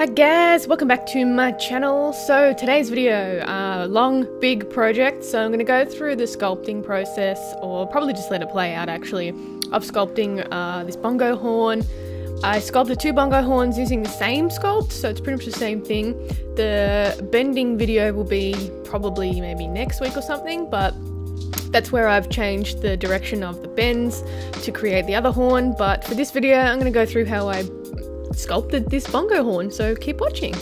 Hi guys, welcome back to my channel. So today's video, uh, long, big project. So I'm to go through the sculpting process, or probably just let it play out actually, of sculpting uh, this bongo horn. I sculpted two bongo horns using the same sculpt, so it's pretty much the same thing. The bending video will be probably maybe next week or something, but that's where I've changed the direction of the bends to create the other horn. But for this video, I'm to go through how I sculpted this bongo horn, so keep watching.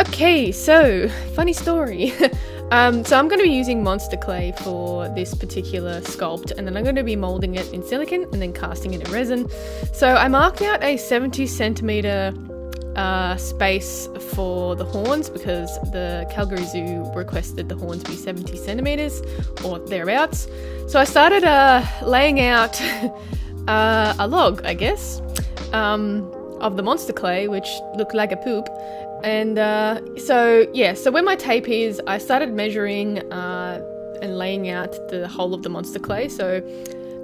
Okay, so funny story. um, so I'm going to be using monster clay for this particular sculpt, and then I'm going to be molding it in silicon and then casting it in resin. So I marked out a 70 centimeter uh, space for the horns because the Calgary Zoo requested the horns be 70 centimeters or thereabouts. So I started uh, laying out uh, a log, I guess, um, of the monster clay, which looked like a poop. And uh, so, yeah, so where my tape is, I started measuring uh, and laying out the whole of the monster clay. So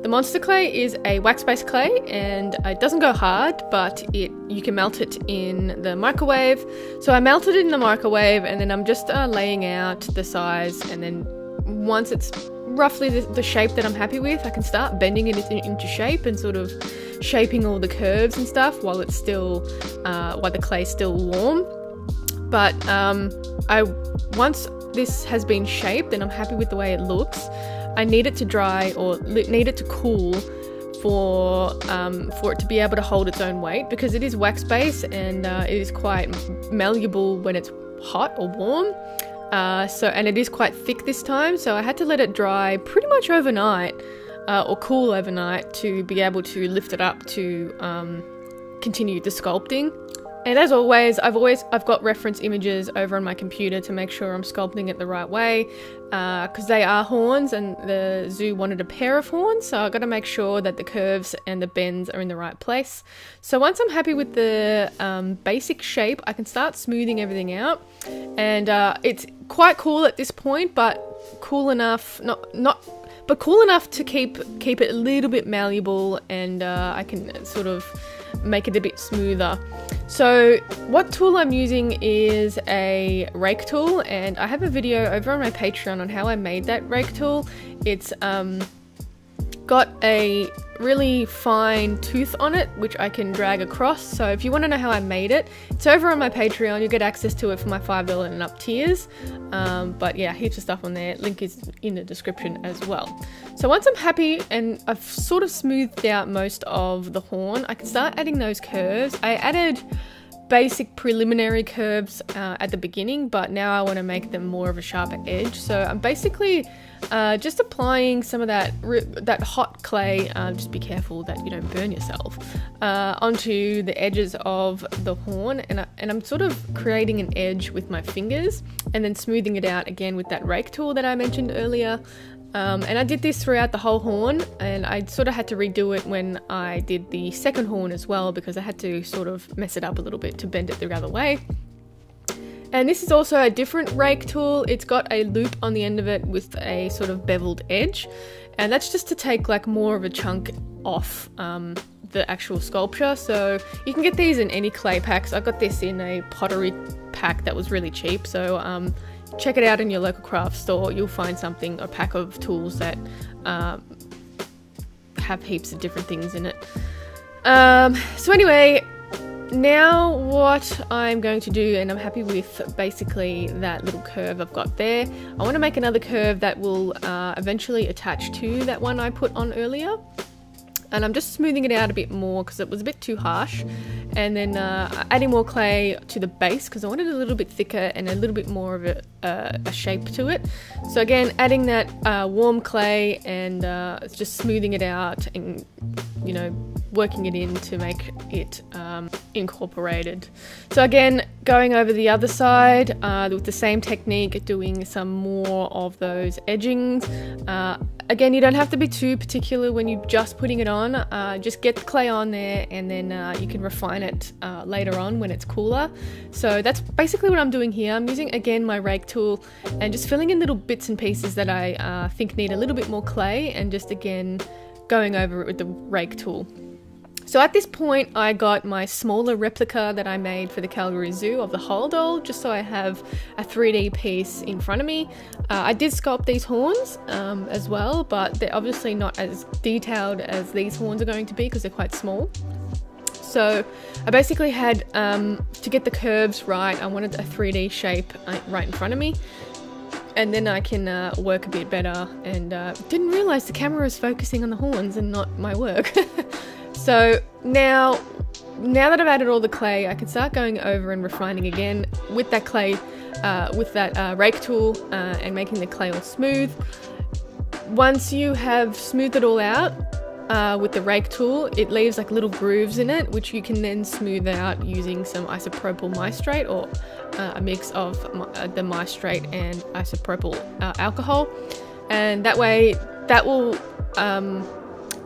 the monster clay is a wax-based clay and it doesn't go hard, but it you can melt it in the microwave. So I melted it in the microwave and then I'm just uh, laying out the size and then once it's roughly the, the, shape that I'm happy with, I can start bending it into shape and sort of shaping all the curves and stuff while it's still, uh, while the clay's still warm. But um, I once this has been shaped and I'm happy with the way it looks, I need it to dry or need it to cool for um, for it to be able to hold its own weight because it is wax based and uh, it is quite malleable when it's hot or warm. Uh, so and it is quite thick this time, so I had to let it dry pretty much overnight uh, or cool overnight to be able to lift it up to um, continue the sculpting. And as always, I've always I've got reference images over on my computer to make sure I'm sculpting it the right way, because uh, they are horns, and the zoo wanted a pair of horns, so I've got to make sure that the curves and the bends are in the right place. So once I'm happy with the um, basic shape, I can start smoothing everything out, and uh, it's quite cool at this point, but cool enough not not but cool enough to keep keep it a little bit malleable, and uh, I can sort of make it a bit smoother. So what tool I'm using is a rake tool and I have a video over on my Patreon on how I made that rake tool. It's um, got a really fine tooth on it which I can drag across. So if you want to know how I made it it's over on my Patreon. You'll get access to it for my $5 and up tiers. Um, but yeah heaps of stuff on there. Link is in the description as well. So once I'm happy and I've sort of smoothed out most of the horn I can start adding those curves. I added basic preliminary curves uh, at the beginning, but now I want to make them more of a sharper edge. So I'm basically uh, just applying some of that that hot clay. Uh, just be careful that you don't burn yourself uh, onto the edges of the horn, and I, and I'm sort of creating an edge with my fingers, and then smoothing it out again with that rake tool that I mentioned earlier. Um, and I did this throughout the whole horn, and I sort of had to redo it when I did the second horn as well because I had to sort of mess it up a little bit to bend it the other way. And this is also a different rake tool. It's got a loop on the end of it with a sort of beveled edge, and that's just to take like more of a chunk off um, the actual sculpture. So you can get these in any clay packs. I got this in a pottery pack that was really cheap. So um, check it out in your local craft store. You'll find something, a pack of tools that um, have heaps of different things in it. Um, so anyway, now what I'm going to do, and I'm happy with basically that little curve I've got there. I want to make another curve that will uh, eventually attach to that one I put on earlier and I'm just smoothing it out a bit more because it was a bit too harsh. And then uh, adding more clay to the base because I wanted a little bit thicker and a little bit more of a, uh, a shape to it. So again adding that uh, warm clay and uh, just smoothing it out and you know working it in to make it um, incorporated so again going over the other side uh, with the same technique doing some more of those edgings uh, Again, you don't have to be too particular when you're just putting it on. Uh, just get the clay on there and then uh, you can refine it uh, later on when it's cooler. So that's basically what I'm doing here. I'm using, again, my rake tool and just filling in little bits and pieces that I uh, think need a little bit more clay and just, again, going over it with the rake tool. So at this point, I got my smaller replica that I made for the Calgary Zoo of the Holl doll, just so I have a 3D piece in front of me. Uh, I did sculpt these horns um, as well, but they're obviously not as detailed as these horns are going to be because they're quite small. So I basically had, um, to get the curves right, I wanted a 3D shape uh, right in front of me. And then I can uh, work a bit better and uh, didn't realize the camera was focusing on the horns and not my work. so now, now that I've added all the clay, I can start going over and refining again with that clay, uh, with that uh, rake tool uh, and making the clay all smooth. Once you have smoothed it all out, uh, with the rake tool, it leaves like little grooves in it, which you can then smooth out using some isopropyl myristate or uh, a mix of uh, the myristate and isopropyl uh, alcohol. And that way, that will um,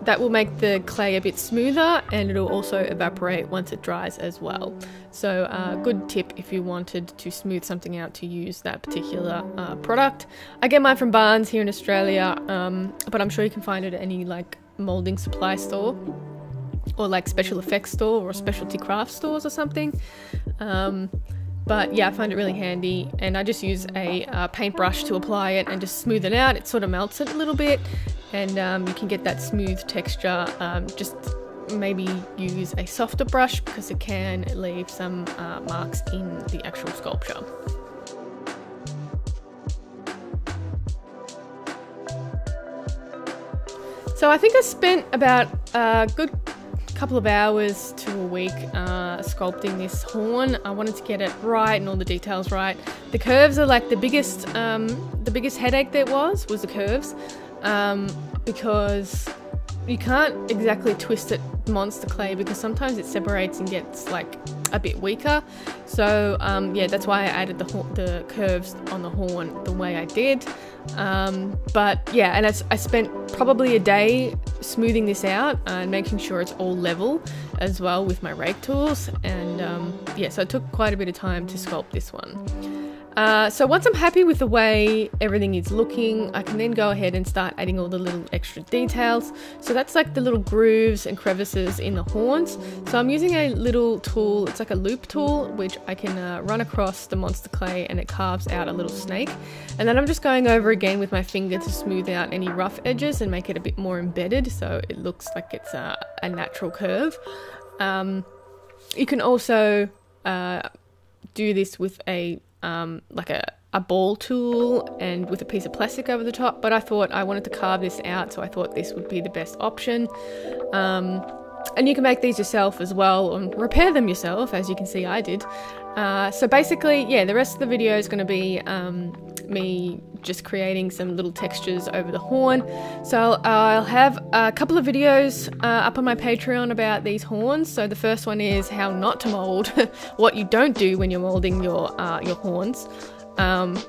that will make the clay a bit smoother and it'll also evaporate once it dries as well. So, uh, good tip if you wanted to smooth something out to use that particular uh, product. I get mine from Barnes here in Australia, um, but I'm sure you can find it at any like molding supply store or like special effects store or specialty craft stores or something. Um, but yeah, I find it really handy, and I just use a uh, paintbrush to apply it and just smooth it out. It sort of melts it a little bit, and um, you can get that smooth texture. Um, just maybe use a softer brush because it can leave some uh, marks in the actual sculpture. So I think I spent about a good couple of hours to a week uh, sculpting this horn. I wanted to get it right and all the details right. The curves are like the biggest, um, the biggest headache there was was the curves, um, because you can't exactly twist it monster clay because sometimes it separates and gets like a bit weaker. So um, yeah, that's why I added the the curves on the horn the way I did. Um, but yeah, and I, I, spent probably a day smoothing this out and making sure it's all level as well with my rake tools. And um, yeah, so it took quite a bit of time to sculpt this one. Uh, so once I'm happy with the way everything is looking, I can then go ahead and start adding all the little extra details. So that's like the little grooves and crevices in the horns. So I'm using a little tool, it's like a loop tool, which I can uh, run across the monster clay and it carves out a little snake. And then I'm just going over again with my finger to smooth out any rough edges and make it a bit more embedded so it looks like it's a, a natural curve. Um, you can also uh, do this with a um, like a, a ball tool and with a piece of plastic over the top, but I thought I wanted to carve this out, so I thought this would be the best option. Um, and you can make these yourself as well and repair them yourself, as you can see I did. Uh, so basically, yeah, the rest of the video is going to be um, me just creating some little textures over the horn. So I'll have a couple of videos uh, up on my Patreon about these horns. So the first one is how not to mold, what you don't do when you're molding your uh, your horns. Um,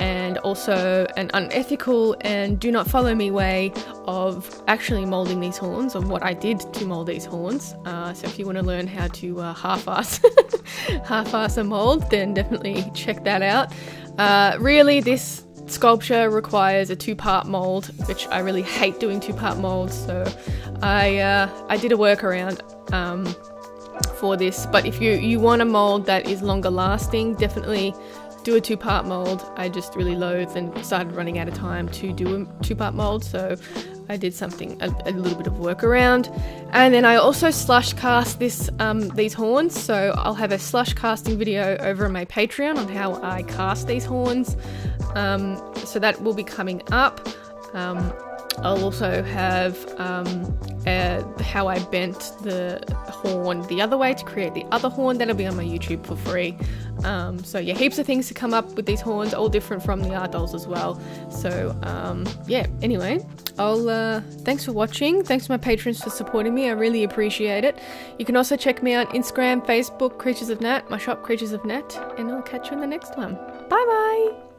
and also an unethical and do not follow me way of actually molding these horns, of what I did to mold these horns. Uh, so if you want to learn how to uh, half-ass half-ass a mold, then definitely check that out. Uh, really, this sculpture requires a two-part mold, which I really hate doing two-part molds. So I uh, I did a workaround. Um, for this but if you you want a mold that is longer lasting definitely do a two part mold. I just really loathed and started running out of time to do a two part mold, so I did something a, a, little bit of work around. And then I also slush cast this um, these horns, so I'll have a slush casting video over on my Patreon on how I cast these horns. Um, so that will be coming up. Um, I'll also have um, uh, how I bent the horn the other way to create the other horn. That'll be on my YouTube for free. Um, so yeah, heaps of things to come up with these horns, all different from the art dolls as well. So um, yeah, anyway, I'll uh, thanks for watching. Thanks to my patrons for supporting me. I really appreciate it. You can also check me out Instagram, Facebook, Creatures of Nat, my shop Creatures of Nat, and I'll catch you in the next one. Bye bye.